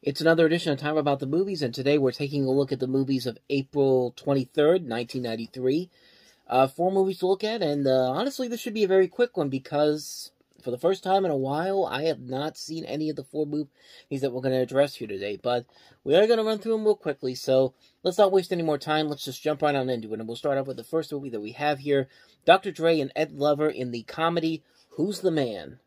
It's another edition of Time About the Movies, and today we're taking a look at the movies of April 23rd, 1993. Uh, four movies to look at, and uh, honestly, this should be a very quick one because for the first time in a while, I have not seen any of the four movies that we're going to address here today. But we are going to run through them real quickly, so let's not waste any more time. Let's just jump right on into it, and we'll start off with the first movie that we have here Dr. Dre and Ed Lover in the comedy Who's the Man?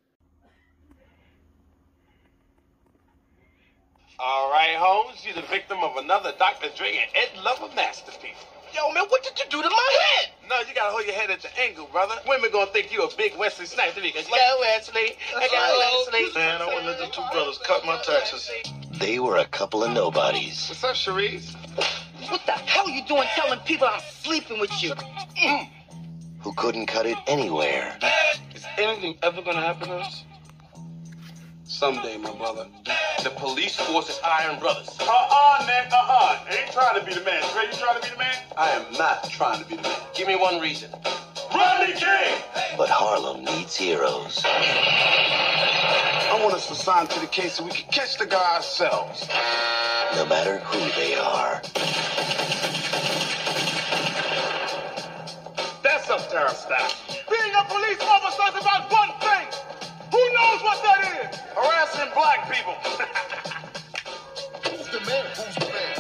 All right, Holmes, you're the victim of another Dr. Dre and Ed Lover masterpiece. Yo, man, what did you do to my head? No, you gotta hold your head at the angle, brother. Women gonna think you a big Wesley Snipes because you got Wesley, I got Wesley. Man, I wouldn't let the two brothers cut my taxes. They were a couple of nobodies. What's up, Cherise? What the hell you doing telling people I'm sleeping with you? Mm. Who couldn't cut it anywhere. Is anything ever gonna happen to us? Someday, my brother. The police force is Iron Brothers. Uh-uh, Nick, uh-uh. Ain't trying to be the man. Trey, you trying to be the man? I am not trying to be the man. Give me one reason. Rodney King! But Harlem needs heroes. I want us to sign to the case so we can catch the guy ourselves. No matter who they are. That's some terror style. Being a police officer is about one thing. What that is? Harassing black people. Who's the man? Who's the man?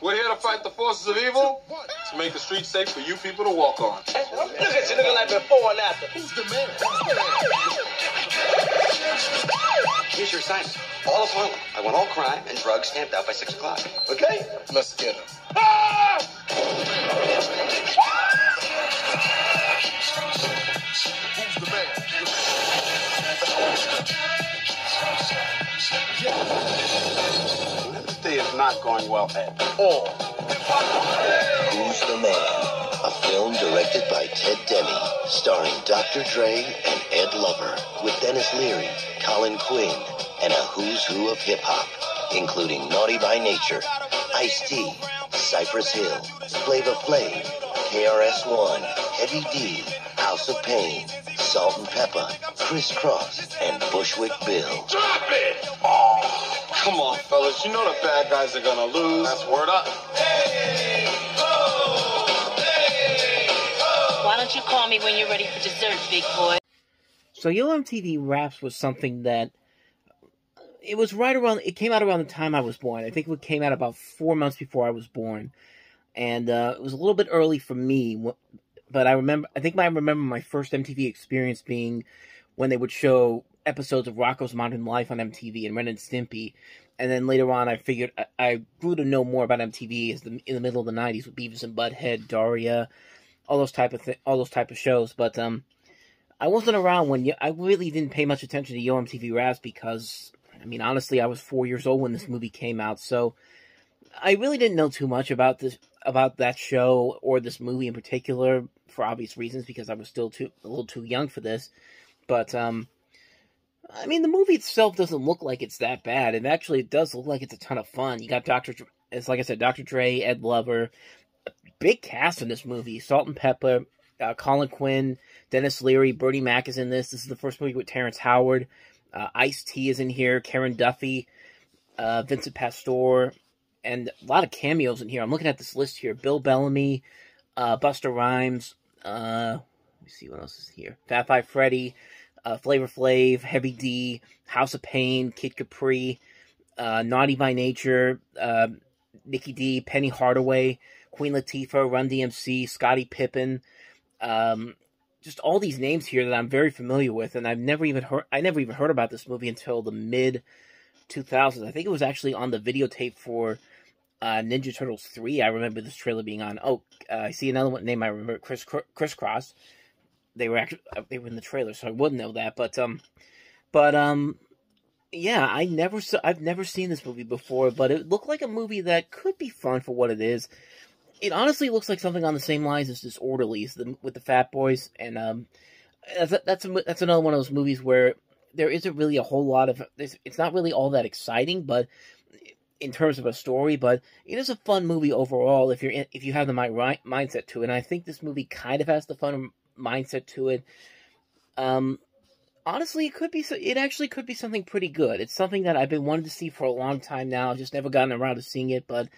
We're here to fight the forces of evil to make the streets safe for you people to walk on. Look at you looking like before and after. Who's the man? Who's the man? Here's your assignment. All of Harlem. I want all crime and drugs stamped out by 6 o'clock. Okay? Let's get him. Who's ah! Going well at all. Oh. Who's the Man? A film directed by Ted Demme, starring Dr. Dre and Ed Lover, with Denis Leary, Colin Quinn, and a who's who of hip hop, including Naughty by Nature, Ice-T, Cypress Hill, Flavor Flav, KRS-One, Heavy D, House of Pain, Salt and Pepper, Kris Kross, and Bushwick Bill. Drop it! Come on, fellas. You know the bad guys are gonna lose. That's word up. Hey! Why don't you call me when you're ready for dessert, big boy? So Yo MTV Raps was something that it was right around. It came out around the time I was born. I think it came out about four months before I was born, and uh, it was a little bit early for me. But I remember. I think I remember my first MTV experience being when they would show episodes of Rocko's Modern Life on MTV and Ren and Stimpy. And then later on, I figured I, I grew to know more about MTV as the in the middle of the '90s with Beavis and Butthead, Daria, all those type of all those type of shows. But um, I wasn't around when I really didn't pay much attention to Yo MTV Raps because I mean honestly I was four years old when this movie came out, so I really didn't know too much about this about that show or this movie in particular for obvious reasons because I was still too a little too young for this. But um, I mean the movie itself doesn't look like it's that bad, and actually it does look like it's a ton of fun. You got Doctor, it's like I said, Doctor Dre, Ed Lover, big cast in this movie, Salt-N-Pepa, uh, Colin Quinn, Denis Leary, Bernie Mac is in this. This is the first movie with Terrence Howard. Uh, Ice T is in here. Karen Duffy, uh, Vincent Pastore, and a lot of cameos in here. I'm looking at this list here: Bill Bellamy, uh, Busta Rhymes. Uh, let me see what else is here: Fab Five Freddy, uh, Flavor Flav, Heavy D, House of Pain, Kid Capri, uh, Naughty by Nature, uh, Nikki D, Penny Hardaway, Queen Latifah, Run DMC, Scottie Pippen. Um, just all these names here that I'm very familiar with, and I've never even heard. I never even heard about this movie until the mid 2000s. I think it was actually on the videotape for uh, Ninja Turtles 3. I remember this trailer being on. Oh, uh, I see another one name I remember, Chris Kris Kross. They were actually they were in the trailer, so I wouldn't know that. But um, but um, yeah, I never saw. I've never seen this movie before, but it looked like a movie that could be fun for what it is. It honestly looks like something on the same lines as Disorderlies the, with the Fat Boys, and um, that's that's a, that's another one of those movies where there isn't really a whole lot of. It's not really all that exciting, but in terms of a story, but it is a fun movie overall if you're in, if you have the right mindset to it. And I think this movie kind of has the fun mindset to it. Um, honestly, it could be. so. It actually could be something pretty good. It's something that I've been wanting to see for a long time now. I've just never gotten around to seeing it, but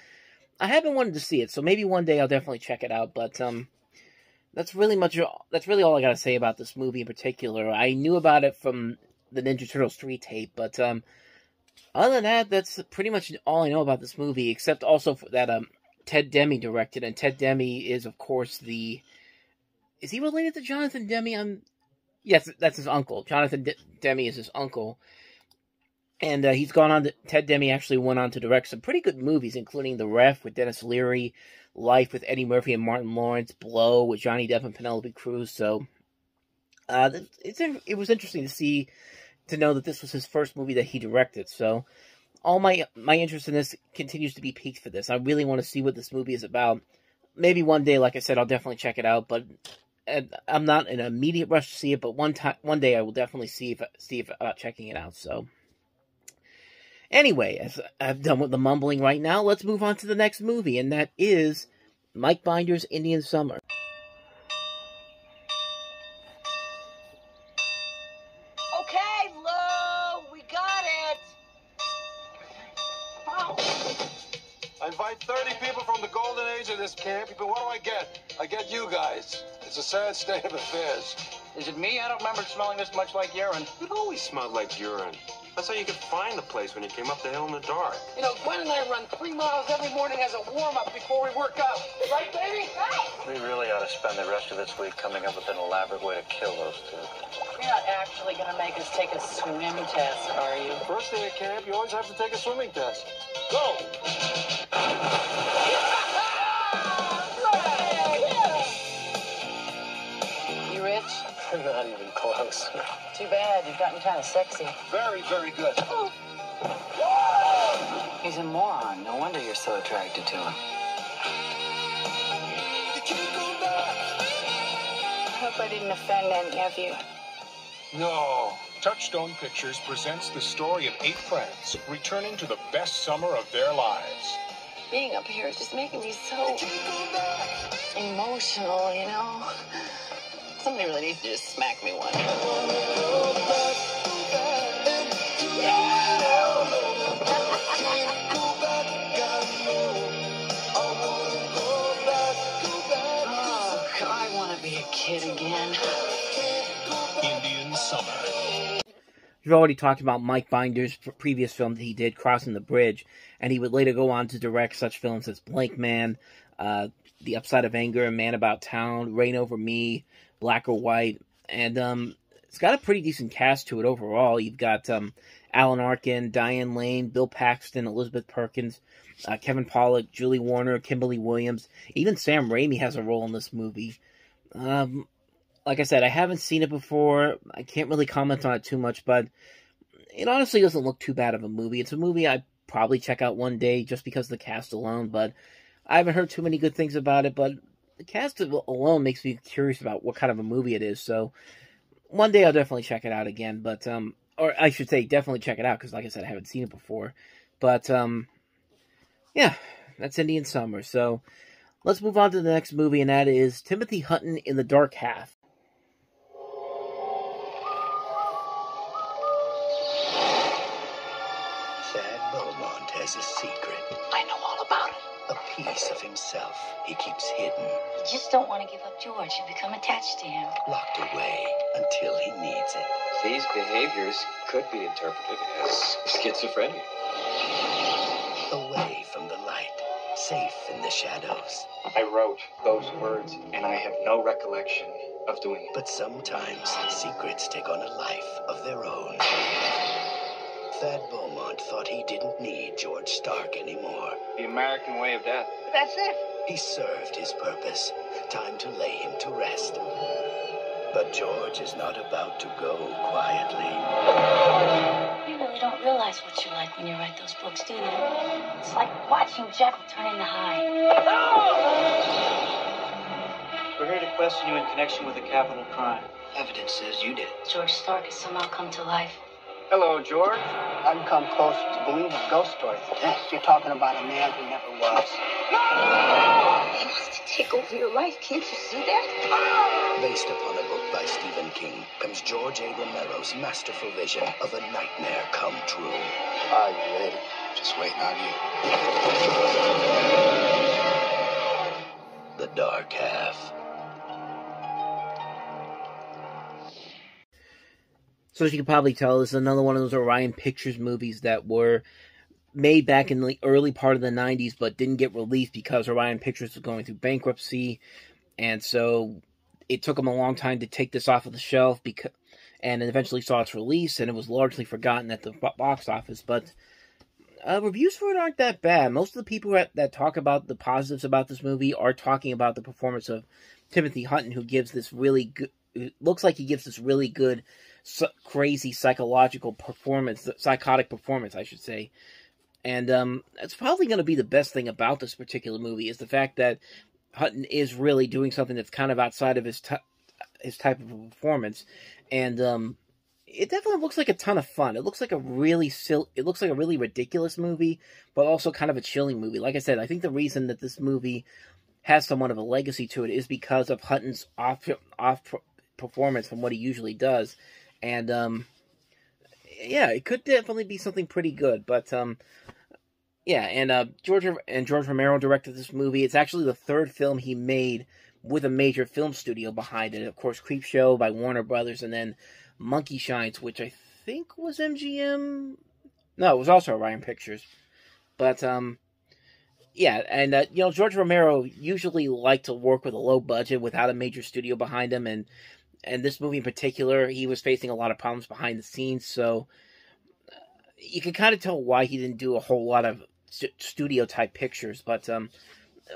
I have been wanting to see it. So maybe one day I'll definitely check it out. But um, that's really much. That's really all I gotta say about this movie in particular. I knew about it from the Ninja Turtles three tape, but um, other than that, that's pretty much all I know about this movie. Except also that um, Ted Demme directed, and Ted Demme is of course the. Is he related to Jonathan Demme? I'm. Yes, that's his uncle. Jonathan D- Demme is his uncle. And uh, he's gone on to, Ted Demme actually went on to direct some pretty good movies, including The Ref with Denis Leary, Life with Eddie Murphy and Martin Lawrence, Blow with Johnny Depp and Penelope Cruz. So uh, it's it was interesting to see to know that this was his first movie that he directed. So all my my interest in this continues to be piqued for this. I really want to see what this movie is about. Maybe one day, like I said, I'll definitely check it out. But I'm not in an immediate rush to see it. But one time, one day, I will definitely see if see if about checking it out. So. Anyway, as I've done with the mumbling right now, let's move on to the next movie, and that is Mike Binder's Indian Summer. Sad state of affairs. Is it me? I don't remember smelling this much like urine. It always smelled like urine. That's how you could find the place when you came up the hill in the dark. You know, Gwen and I run three miles every morning as a warm-up before we work out. Right, baby? Right. We really ought to spend the rest of this week coming up with an elaborate way to kill those two. You're not actually going to make us take a swim test, are you? First day at camp, you always have to take a swimming test. Go! Not even close. Too bad. You've gotten kind of sexy. Very, very good. He's a moron. No wonder you're so attracted to him. I hope I didn't offend any of you. No. Touchstone Pictures presents the story of eight friends returning to the best summer of their lives. Being up here is just making me so emotional, you know? Somebody really needs to just smack me one. Oh, I want to be a kid again. Indian Summer. We've already talked about Mike Binder's previous film that he did, Crossing the Bridge, and he would later go on to direct such films as Blankman, uh, The Upside of Anger, Man About Town, Reign Over Me, Black or White, and um, it's got a pretty decent cast to it overall. You've got um, Alan Arkin, Diane Lane, Bill Paxton, Elizabeth Perkins, uh, Kevin Pollak, Julie Warner, Kimberly Williams. Even Sam Raimi has a role in this movie. Um, like I said, I haven't seen it before. I can't really comment on it too much, but it honestly doesn't look too bad of a movie. It's a movie I'd probably check out one day just because of the cast alone, but I haven't heard too many good things about it, but the cast alone makes me curious about what kind of a movie it is, so one day I'll definitely check it out again, but, um, or I should say definitely check it out, because like I said, I haven't seen it before, but, um, yeah, that's Indian Summer, so let's move on to the next movie, and that is Timothy Hutton in the Dark Half. A piece of himself he keeps hidden, You just don't want to give up George. You become attached to him. locked away until he needs it. These behaviors could be interpreted as schizophrenia. Away from the light, safe in the shadows. I wrote those words, and I have no recollection of doing it. But sometimes secrets take on a life of their own. Thad Beaumont thought he didn't need George Stark anymore. The American way of death. That's it. He served his purpose. Time to lay him to rest. But George is not about to go quietly. You really don't realize what you're like when you write those books, do you? It's like watching Jekyll turn into Hyde. We're here to question you in connection with a capital crime. Evidence says you did. George Stark has somehow come to life. Hello, George. I've come close to believing ghost stories. You're talking about a man who never was. He wants to take over your life. Can't you see that? Based upon a book by Stephen King comes George A. Romero's masterful vision of a nightmare come true. Are you ready? Just waiting on you. The Dark Half. So as you can probably tell, this is another one of those Orion Pictures movies that were made back in the early part of the 90s but didn't get released because Orion Pictures was going through bankruptcy. And so it took them a long time to take this off of the shelf because and eventually saw its release and it was largely forgotten at the box office. But uh, reviews for it aren't that bad. Most of the people that, that talk about the positives about this movie are talking about the performance of timothy hutton who gives this really good looks like he gives this really good crazy psychological performance psychotic performance i should say and um, it's probably going to be the best thing about this particular movie is the fact that Hutton is really doing something that's kind of outside of his t- his type of performance, and um, it definitely looks like a ton of fun. It looks like a really sil- it looks like a really ridiculous movie, but also kind of a chilling movie. Like I said, I think the reason that this movie has somewhat of a legacy to it is because of Hutton's off off performance from what he usually does, and um, yeah, it could definitely be something pretty good. But um, yeah, and uh, George and George Romero directed this movie. It's actually the third film he made with a major film studio behind it. Of course, Creepshow by Warner Brothers, and then Monkey Shines, which I think was MGM. No, it was also Orion Pictures. But um, yeah, and uh, you know George Romero usually liked to work with a low budget without a major studio behind him, and and this movie in particular, he was facing a lot of problems behind the scenes, so uh, you can kind of tell why he didn't do a whole lot of st- studio type pictures. But um,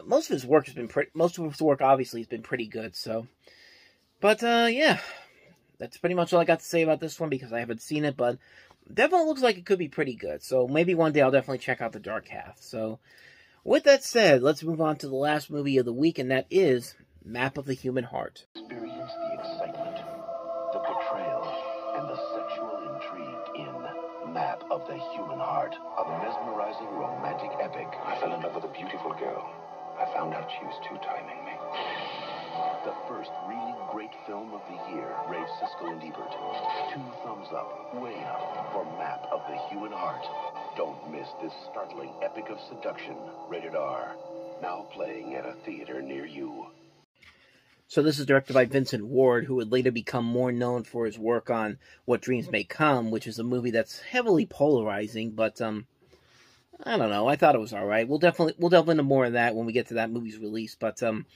most of his work has been pretty. Most of his work obviously has been pretty good. So, but uh, yeah, that's pretty much all I got to say about this one because I haven't seen it, but definitely looks like it could be pretty good. So maybe one day I'll definitely check out the Dark Half. So, with that said, let's move on to the last movie of the week, and that is Map of the Human Heart. Experience Map of the Human Heart, a mesmerizing romantic epic. I fell in love with a beautiful girl. I found out she was two-timing me. The first really great film of the year, Ray Siskel and Ebert. Two thumbs up, way up, for Map of the Human Heart. Don't miss this startling epic of seduction, rated R. Now playing at a theater near you. So this is directed by Vincent Ward, who would later become more known for his work on What Dreams May Come, which is a movie that's heavily polarizing, but um I don't know. I thought it was all right. We'll definitely we'll delve into more of that when we get to that movie's release, but um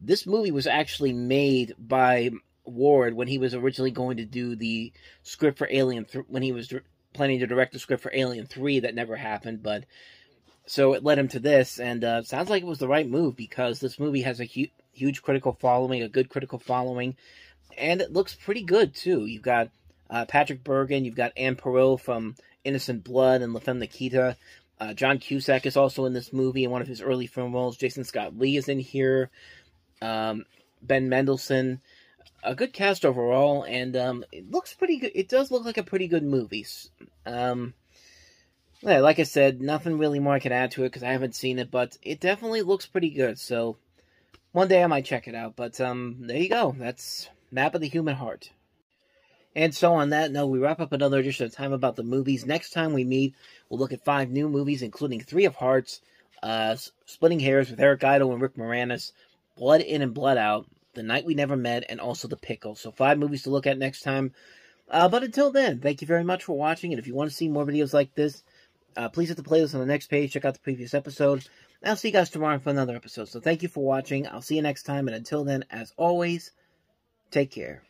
this movie was actually made by Ward when he was originally going to do the script for Alien th- when he was planning to direct the script for Alien 3 that never happened, but so it led him to this and uh sounds like it was the right move because this movie has a huge huge critical following, a good critical following, and it looks pretty good too. You've got uh, Patrick Bergin, you've got Anne Parillaud from Innocent Blood and La Femme Nikita. Uh, John Cusack is also in this movie in one of his early film roles. Jason Scott Lee is in here. Um, ben Mendelsohn. A good cast overall, and um, it looks pretty good. It does look like a pretty good movie. Um, yeah, like I said, nothing really more I can add to it because I haven't seen it, but it definitely looks pretty good. So one day I might check it out. But um, there you go. That's Map of the Human Heart. And so on that note, we wrap up another edition of Time About the Movies. Next time we meet, we'll look at five new movies, including Three of Hearts, uh, Splitting Hairs with Eric Idle and Rick Moranis, Blood In and Blood Out, The Night We Never Met, and also The Pickle. So five movies to look at next time. Uh, but until then, thank you very much for watching. And if you want to see more videos like this, uh, please hit the playlist on the next page. Check out the previous episode. I'll see you guys tomorrow for another episode. So thank you for watching. I'll see you next time. And until then, as always, take care.